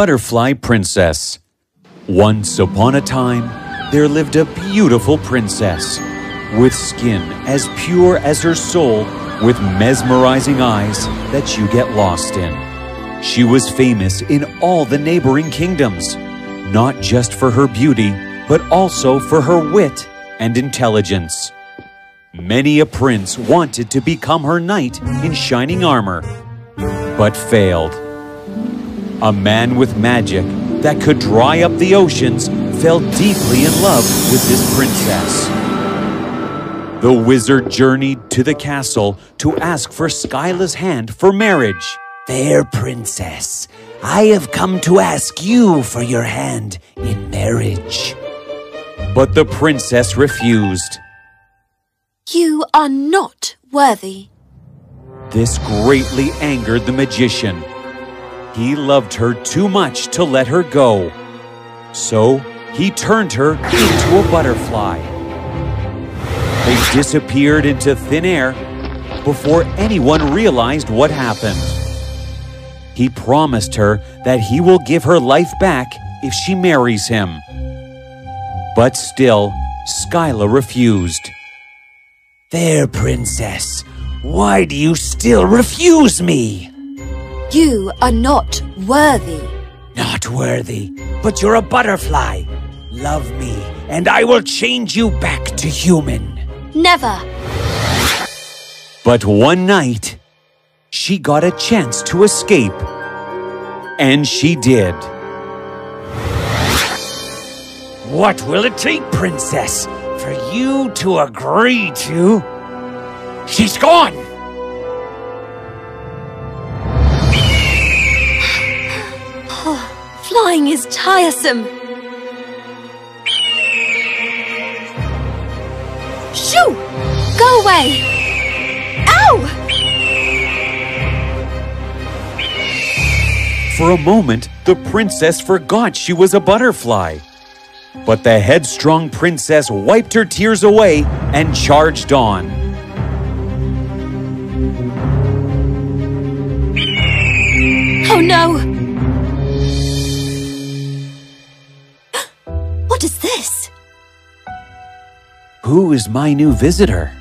Butterfly Princess Once upon a time, there lived a beautiful princess with skin as pure as her soul, with mesmerizing eyes that you get lost in. She was famous in all the neighboring kingdoms, not just for her beauty, but also for her wit and intelligence. Many a prince wanted to become her knight in shining armor, but failed. A man with magic that could dry up the oceans fell deeply in love with this princess. The wizard journeyed to the castle to ask for Skyla's hand for marriage. Fair princess, I have come to ask you for your hand in marriage. But the princess refused. You are not worthy. This greatly angered the magician. He loved her too much to let her go. So he turned her into a butterfly. They disappeared into thin air before anyone realized what happened. He promised her that he will give her life back if she marries him. But still, Skyla refused. Fair princess, why do you still refuse me? You are not worthy. Not worthy, but you're a butterfly. Love me, and I will change you back to human. Never. But one night, she got a chance to escape. And she did. What will it take, princess, for you to agree to... She's gone! Flying is tiresome. Shoo! Go away! Ow! For a moment, the princess forgot she was a butterfly. But the headstrong princess wiped her tears away and charged on. Oh no! Who is my new visitor?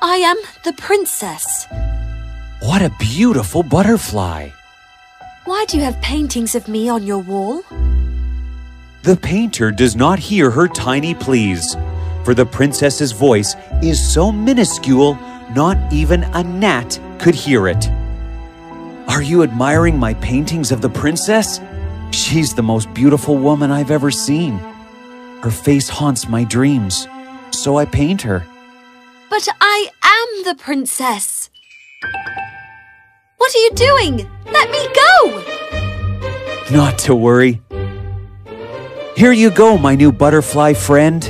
I am the princess. What a beautiful butterfly! Why do you have paintings of me on your wall? The painter does not hear her tiny pleas, for the princess's voice is so minuscule not even a gnat could hear it. Are you admiring my paintings of the princess? She's the most beautiful woman I've ever seen. Her face haunts my dreams, so I paint her. But I am the princess. What are you doing? Let me go! Not to worry. Here you go, my new butterfly friend.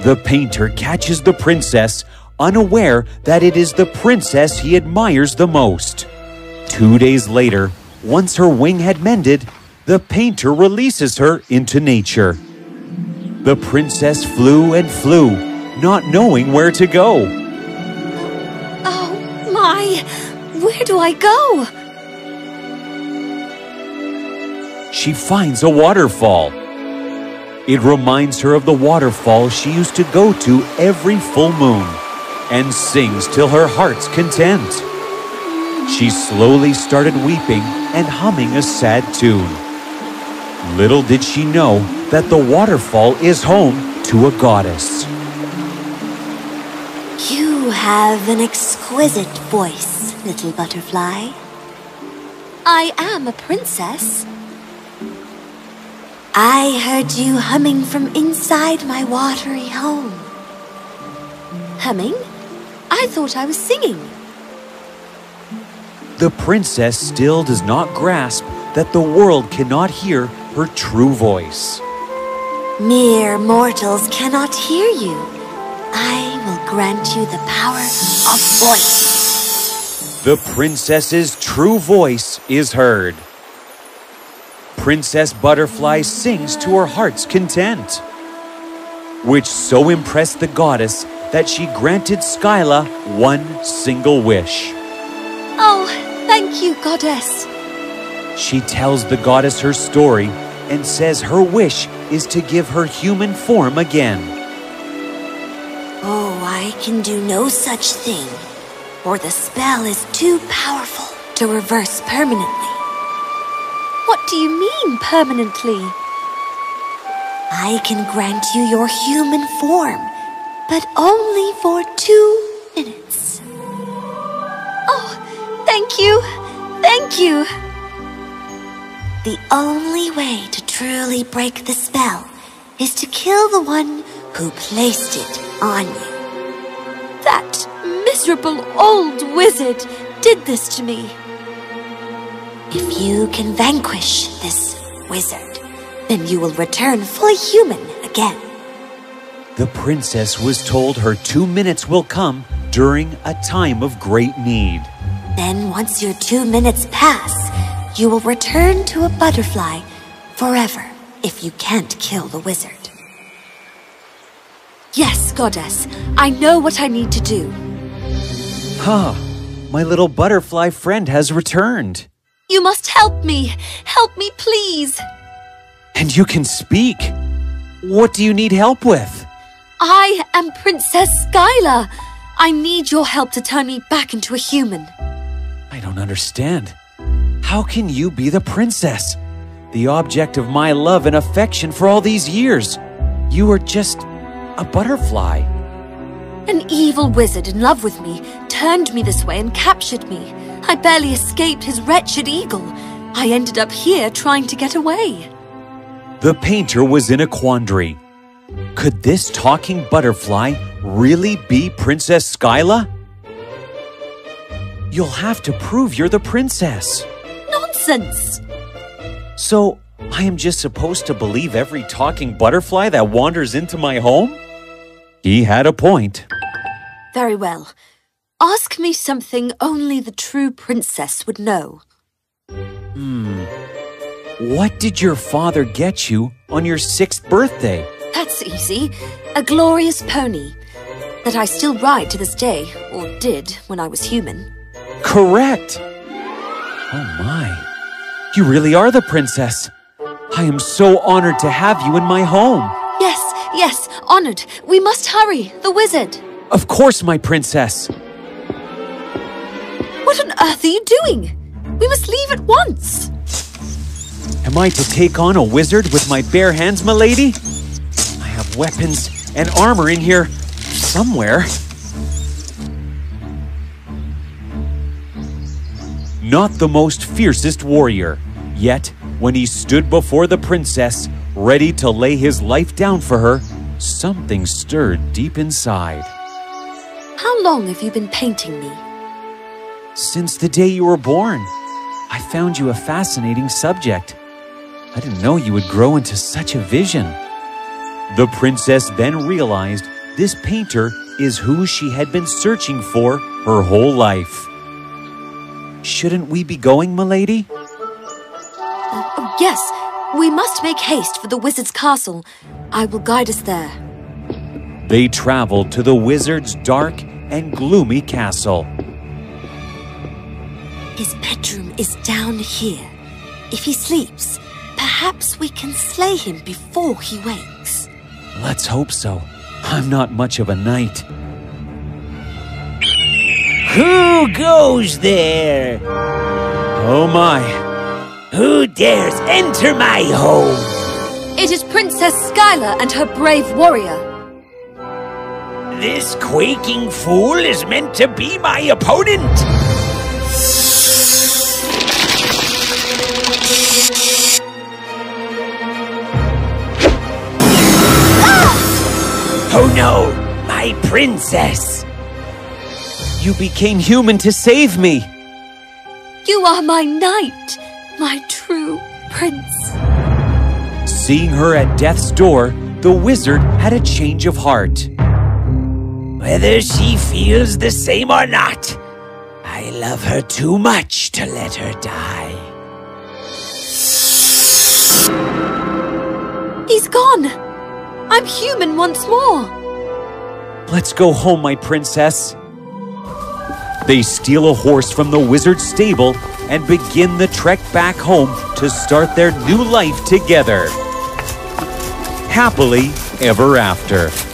The painter catches the princess, unaware that it is the princess he admires the most. Two days later, once her wing had mended, the painter releases her into nature. The princess flew and flew, not knowing where to go. Oh my! Where do I go? She finds a waterfall. It reminds her of the waterfall she used to go to every full moon and sings till her heart's content. She slowly started weeping and humming a sad tune. Little did she know that the waterfall is home to a goddess. You have an exquisite voice, little butterfly. I am a princess. I heard you humming from inside my watery home. Humming? I thought I was singing. The princess still does not grasp that the world cannot hear her true voice. Mere mortals cannot hear you. I will grant you the power of voice. The princess's true voice is heard. Princess Butterfly sings to her heart's content, which so impressed the goddess that she granted Skyla one single wish. Oh, thank you, goddess. She tells the goddess her story and says her wish is to give her human form again. Oh, I can do no such thing, for the spell is too powerful to reverse permanently. What do you mean, permanently? I can grant you your human form, but only for two minutes. Oh, thank you! Thank you! The only way to truly break the spell is to kill the one who placed it on you. That miserable old wizard did this to me. If you can vanquish this wizard, then you will return fully human again. The princess was told her two minutes will come during a time of great need. Then, once your two minutes pass, you will return to a butterfly forever if you can't kill the wizard. Yes, Goddess, I know what I need to do. Ha! My little butterfly friend has returned. You must help me! Help me, please! And you can speak. What do you need help with? I am Princess Skyla. I need your help to turn me back into a human. I don't understand. How can you be the princess? The object of my love and affection for all these years. You are just a butterfly. An evil wizard in love with me turned me this way and captured me. I barely escaped his wretched eagle. I ended up here trying to get away. The painter was in a quandary. Could this talking butterfly really be Princess Skyla? You'll have to prove you're the princess. Nonsense! So, I am just supposed to believe every talking butterfly that wanders into my home? He had a point. Very well. Ask me something only the true princess would know. Hmm. What did your father get you on your sixth birthday? That's easy. A glorious pony. That I still ride to this day, or did when I was human. Correct! Oh my. You really are the princess. I am so honored to have you in my home. Yes, yes, honored. We must hurry. The wizard. Of course, my princess. What on earth are you doing? We must leave at once. Am I to take on a wizard with my bare hands, milady? I have weapons and armor in here somewhere. Not the most fiercest warrior, yet when he stood before the princess, ready to lay his life down for her, something stirred deep inside. How long have you been painting me? Since the day you were born, I found you a fascinating subject. I didn't know you would grow into such a vision. The princess then realized this painter is who she had been searching for her whole life. Shouldn't we be going, milady? Uh, yes, we must make haste for the wizard's castle. I will guide us there. They traveled to the wizard's dark and gloomy castle. His bedroom is down here. If he sleeps, perhaps we can slay him before he wakes. Let's hope so. I'm not much of a knight. Who goes there? Oh my. Who dares enter my home? It is Princess Skyla and her brave warrior. This quaking fool is meant to be my opponent. Ah! Oh no, my princess! You became human to save me. You are my knight, my true prince. Seeing her at death's door, the wizard had a change of heart. Whether she feels the same or not, I love her too much to let her die. He's gone. I'm human once more. Let's go home, my princess. They steal a horse from the wizard's stable and begin the trek back home to start their new life together. Happily ever after.